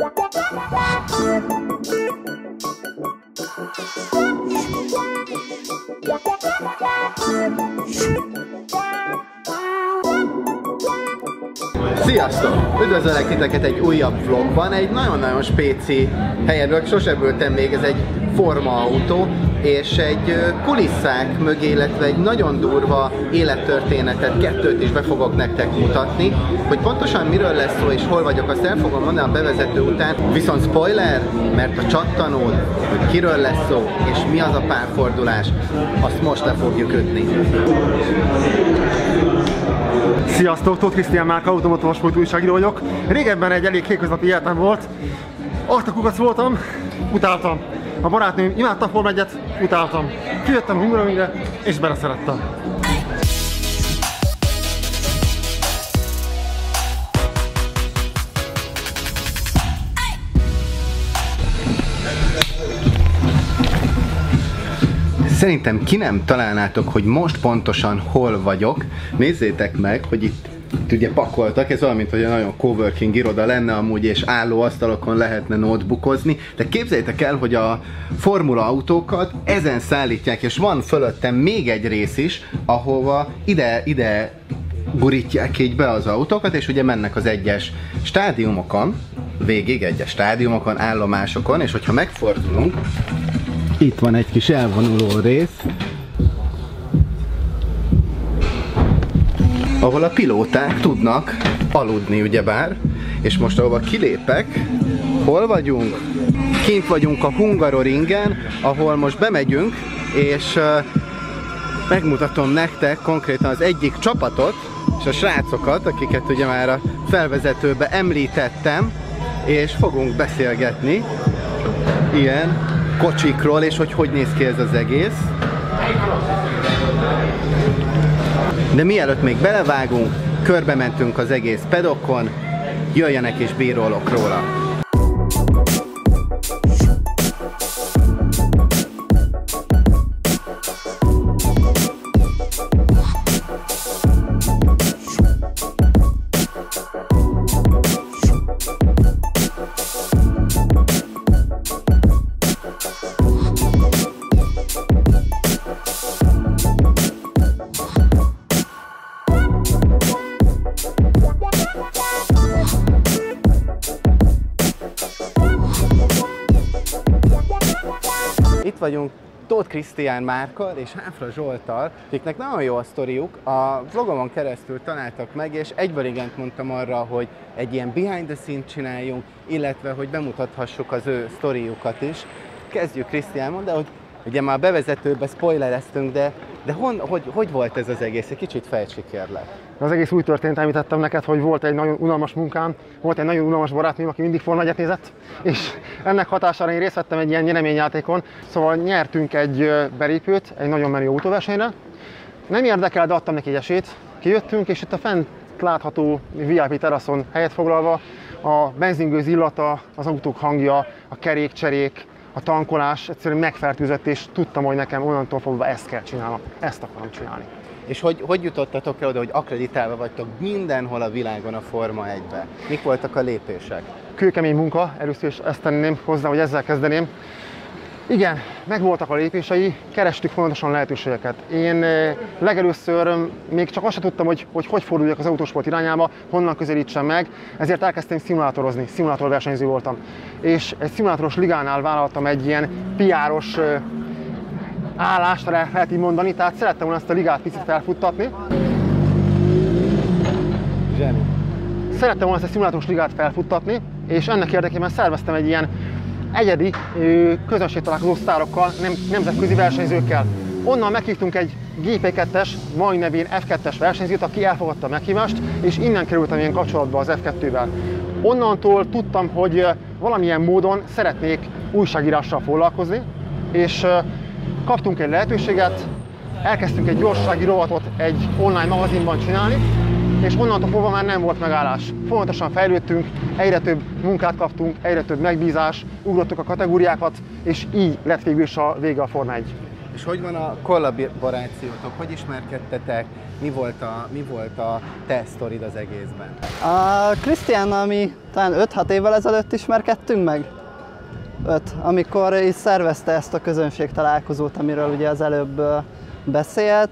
Thank you. Sziasztok! Üdvözöllek titeket egy újabb vlogban, egy nagyon-nagyon spéci helyen sosem ültem még, ez egy formaautó, és egy kulisszák mögé, illetve egy nagyon durva élettörténetet, kettőt is be fogok nektek mutatni, hogy pontosan miről lesz szó és hol vagyok, azt el fogom mondani a bevezető után, viszont spoiler, mert a csattanód, hogy kiről lesz szó, és mi az a párfordulás, azt most le fogjuk ütni. Sziasztok, Tóth Krisztián Márka, automotor sport újságíró vagyok. Régebben egy elég hétköznapi életem volt. Artakukac voltam, utáltam. A barátnőm imádta a Form 1 utáltam. Kijöttem a Hungaroringre, és beleszerettem. Szerintem ki nem találnátok, hogy most pontosan hol vagyok. Nézzétek meg, hogy itt ugye pakoltak, ez olyan, mint hogy egy nagyon coworking iroda lenne amúgy, és álló asztalokon lehetne notebookozni, de képzeljétek el, hogy a formula autókat ezen szállítják, és van fölöttem még egy rész is, ahova ide, ide gurítják így be az autókat, és ugye mennek az egyes stádiumokon, végig egyes stádiumokon, állomásokon, és hogyha megfordulunk, itt van egy kis elvonuló rész, ahol a pilóták tudnak aludni, ugyebár. És most ahova kilépek, hol vagyunk? Kint vagyunk a Hungaroringen, ahol most bemegyünk, és megmutatom nektek konkrétan az egyik csapatot, és a srácokat, akiket ugye már a felvezetőbe említettem, és fogunk beszélgetni ilyen kocsikról, és hogy hogy néz ki ez az egész. De mielőtt még belevágunk, körbe mentünk az egész pedokon, jöjjenek és bírólok róla. Vagyunk Tóth Krisztián Márkal és Háfra Zsoltal, akiknek nagyon jó a sztoriuk, a vlogomon keresztül találtak meg, és egyből igent mondtam arra, hogy egy ilyen behind the scene csináljunk, illetve hogy bemutathassuk az ő sztoriukat is. Kezdjük Krisztián, de hogy ugye már a bevezetőben spoilereztünk, de, de hon, hogy, hogy volt ez az egész? Egy kicsit fejtsd kérlek. Az egész úgy történt, említettem neked, hogy volt egy nagyon unalmas munkám, volt egy nagyon unalmas barátnőm, aki mindig fornagyet nézett, és ennek hatására én részt vettem egy ilyen nyereményjátékon, szóval nyertünk egy belépőt egy nagyon menő autóversenyre. Nem érdekel, de adtam neki egy esélyt, kijöttünk, és itt a fent látható VIP teraszon helyet foglalva a benzingőz illata, az autók hangja, a kerékcserék, a tankolás egyszerűen megfertőzött, és tudtam, hogy nekem onnantól fogva ezt kell csinálnom, ezt akarom csinálni. És hogy, hogy jutottatok le oda, hogy akreditálva vagytok mindenhol a világon a Forma 1-be? Mik voltak a lépések? Kőkemény munka, először is ezt tenném hozzá, hogy ezzel kezdeném. Igen, megvoltak a lépései, kerestük fontosan lehetőségeket. Én eh, legelőször még csak azt sem tudtam, hogy, hogy hogy forduljak az autósport irányába, honnan közelítsem meg, ezért elkezdtem szimulátorozni, szimulátorversenyző voltam. És egy szimulátoros ligánál vállaltam egy ilyen piáros eh, állást, ha lehet így mondani, tehát szerettem volna ezt a ligát picit felfuttatni. Zseni. Szerettem volna ezt a szimulátoros ligát felfuttatni, és ennek érdekében szerveztem egy ilyen egyedi közönségtalálkozó sztárokkal, nem, nemzetközi versenyzőkkel. Onnan meghívtunk egy GP2-es, mai nevén F2-es versenyzőt, aki elfogadta a meghívást, és innen kerültem ilyen kapcsolatba az F2-vel. Onnantól tudtam, hogy valamilyen módon szeretnék újságírással foglalkozni, és kaptunk egy lehetőséget, elkezdtünk egy gyorsági rovatot egy online magazinban csinálni, és onnantól fogva már nem volt megállás. Folyamatosan fejlődtünk, egyre több munkát kaptunk, egyre több megbízás, ugrottuk a kategóriákat, és így lett végül is a vége a Forma 1. És hogy van a kollaborációtok? Hogy ismerkedtetek? Mi volt a, mi volt a te sztorid az egészben? A Krisztiánnal mi talán 5-6 évvel ezelőtt ismerkedtünk meg. 5, amikor is szervezte ezt a közönség találkozót, amiről ugye az előbb beszélt,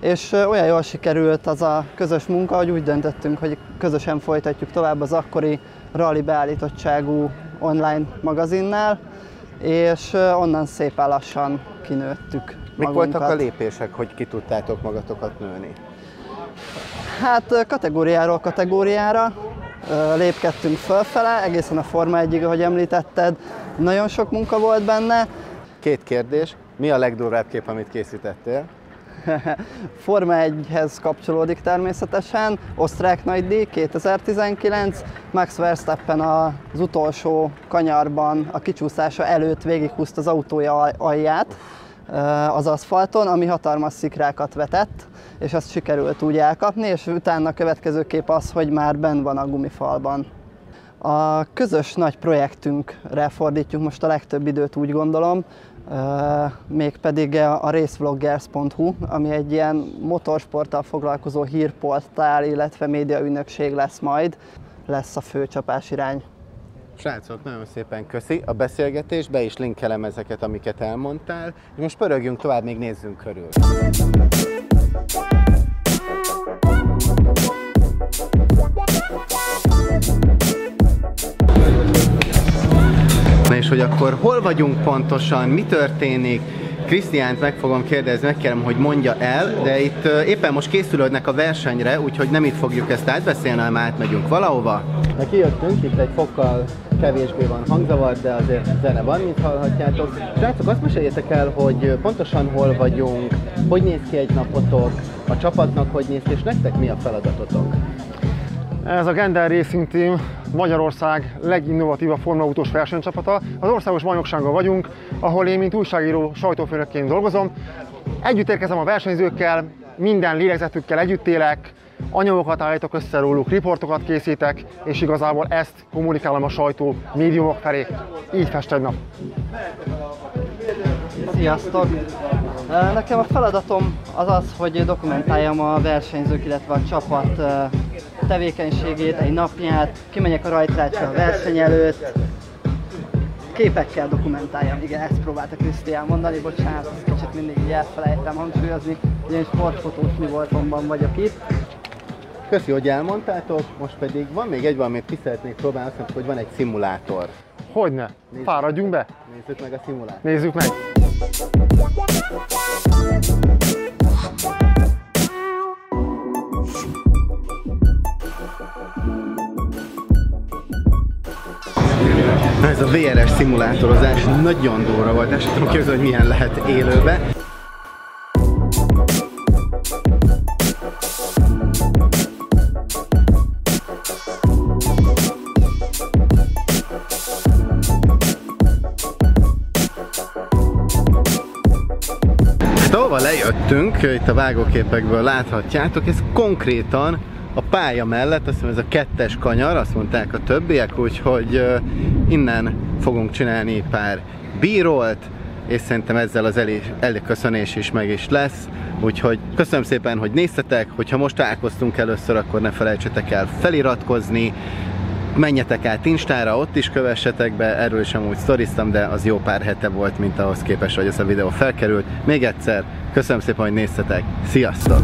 és olyan jól sikerült az a közös munka, hogy úgy döntöttünk, hogy közösen folytatjuk tovább az akkori rally beállítottságú online magazinnál, és onnan szépen lassan kinőttük Mik magunkat. voltak a lépések, hogy ki tudtátok magatokat nőni? Hát kategóriáról kategóriára lépkedtünk fölfele, egészen a Forma 1 ahogy említetted, nagyon sok munka volt benne. Két kérdés. Mi a legdurvább kép, amit készítettél? Forma 1-hez kapcsolódik természetesen, osztrák nagydíj 2019, Max Verstappen az utolsó kanyarban a kicsúszása előtt végighúzta az autója alját az aszfalton, ami hatalmas szikrákat vetett, és azt sikerült úgy elkapni, és utána a következő kép az, hogy már benn van a gumifalban. A közös nagy projektünkre fordítjuk most a legtöbb időt, úgy gondolom, mégpedig a racevloggers.hu, ami egy ilyen motorsporttal foglalkozó hírportál, illetve média ügynökség lesz majd, lesz a fő csapás irány. Srácok, nagyon szépen köszi a beszélgetés, be is linkelem ezeket, amiket elmondtál, és most pörögjünk tovább, még nézzünk körül. Hogy akkor hol vagyunk pontosan, mi történik, Krisztiánt meg fogom kérdezni, megkérem, hogy mondja el, de itt éppen most készülődnek a versenyre, úgyhogy nem itt fogjuk ezt átbeszélni, hanem átmegyünk valahova. De kijöttünk, itt egy fokkal kevésbé van hangzavar, de azért zene van, mint hallhatjátok. Srácok, azt meséljétek el, hogy pontosan hol vagyunk, hogy néz ki egy napotok, a csapatnak hogy néz ki, és nektek mi a feladatotok? Ez a Gender Racing Team Magyarország leginnovatívabb formautós versenycsapata. Az országos bajnokságon vagyunk, ahol én, mint újságíró, sajtófőnökként dolgozom. Együtt érkezem a versenyzőkkel, minden lélegzetükkel együtt élek, anyagokat állítok össze róluk, riportokat készítek, és igazából ezt kommunikálom a sajtó médiumok felé. Így fest egy nap. Sziasztok! Nekem a feladatom az az, hogy dokumentáljam a versenyzők, illetve a csapat tevékenységét, egy napját, kimegyek a rajtrácsra a verseny előtt, képekkel dokumentáljam, igen, ezt próbálta Kriszti elmondani, bocsánat, ezt kicsit mindig így elfelejtem hangsúlyozni, hogy én sportfotós mi voltomban vagyok itt. Köszi, hogy elmondtátok, most pedig van még egy valamit ki szeretnék próbálni, azt hogy van egy szimulátor. Hogyne, Nézzük. fáradjunk be. Nézzük meg a szimulátort. Nézzük meg. Ez a VRS szimulátorozás nagyon durva volt, és tudom hogy milyen lehet élőbe. Ahova lejöttünk, itt a vágóképekből láthatjátok, ez konkrétan a pálya mellett, azt hiszem ez a kettes kanyar, azt mondták a többiek, úgyhogy innen fogunk csinálni pár bírolt, és szerintem ezzel az elköszönés is meg is lesz. Úgyhogy köszönöm szépen, hogy néztetek, hogyha most találkoztunk először, akkor ne felejtsetek el feliratkozni, menjetek át Instára, ott is kövessetek be, erről is amúgy sztoriztam, de az jó pár hete volt, mint ahhoz képest, hogy ez a videó felkerült. Még egyszer, köszönöm szépen, hogy néztetek, sziasztok!